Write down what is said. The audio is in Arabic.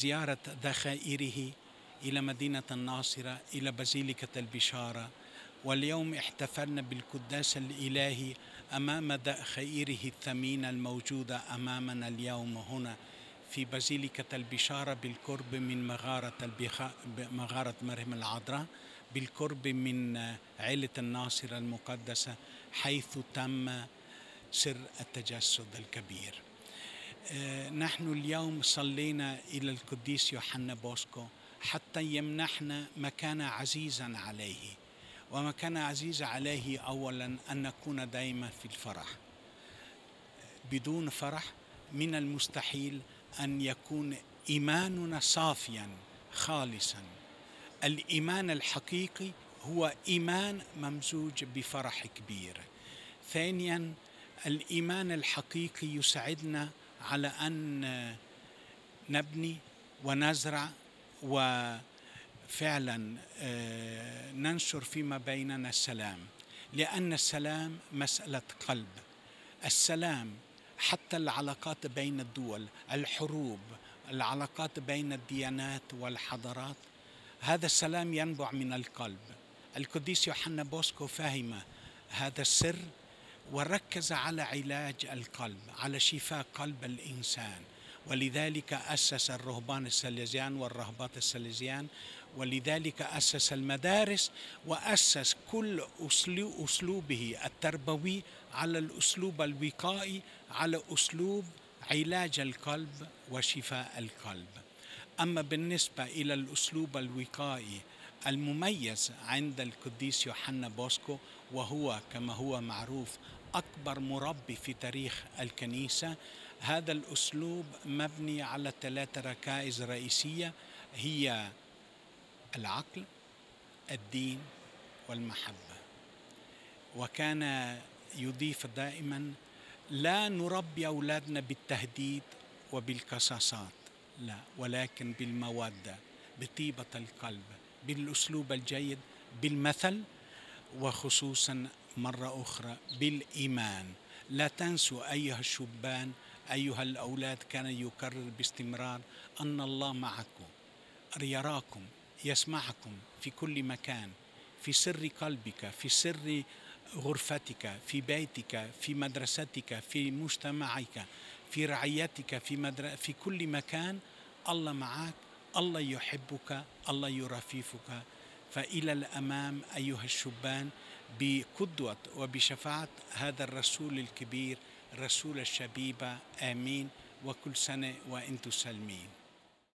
لزيارة ذخائره إلى مدينة الناصرة إلى بازيليكة البشارة واليوم احتفلنا بالقداس الإلهي أمام ذخائره الثمينة الموجودة أمامنا اليوم هنا في بازيليكة البشارة بالقرب من مغارة البخ... مغارة مريم العذراء بالقرب من عيلة الناصرة المقدسة حيث تم سر التجسد الكبير. نحن اليوم صلينا إلى القديس يوحنا بوسكو حتى يمنحنا مكان عزيزا عليه. ومكان عزيز عليه أولا أن نكون دائما في الفرح. بدون فرح من المستحيل أن يكون إيماننا صافيا خالصا. الإيمان الحقيقي هو إيمان ممزوج بفرح كبير. ثانيا الإيمان الحقيقي يساعدنا على أن نبني ونزرع وفعلا ننشر فيما بيننا السلام. لأن السلام مسألة قلب. السلام حتى العلاقات بين الدول الحروب العلاقات بين الديانات والحضارات هذا السلام ينبع من القلب. القديس يوحنا بوسكو فهم هذا السر وركز على علاج القلب على شفاء قلب الإنسان. ولذلك أسس الرهبان السليزيان والرهبات السليزيان ولذلك أسس المدارس وأسس كل أسلوبه التربوي على الأسلوب الوقائي على أسلوب علاج القلب وشفاء القلب. أما بالنسبة إلى الأسلوب الوقائي المميز عند القديس يوحنا بوسكو وهو كما هو معروف أكبر مربي في تاريخ الكنيسة. هذا الأسلوب مبني على ثلاث ركائز رئيسية. هي العقل الدين والمحبة. وكان يضيف دائما لا نربي أولادنا بالتهديد وبالقصاصات لا ولكن بالمودة بطيبة القلب بالأسلوب الجيد بالمثل وخصوصا مرة أخرى بالإيمان. لا تنسوا أيها الشبان أيها الأولاد كان يكرر باستمرار أن الله معكم يراكم يسمعكم في كل مكان في سر قلبك في سر غرفتك في بيتك في مدرستك في مجتمعك في رعيتك في مدر... في كل مكان. الله معك الله يحبك الله يرفيفك. فإلى الأمام أيها الشبان بقدوة وبشفاعة هذا الرسول الكبير رسول الشبيبة آمين وكل سنة وأنتم سالمين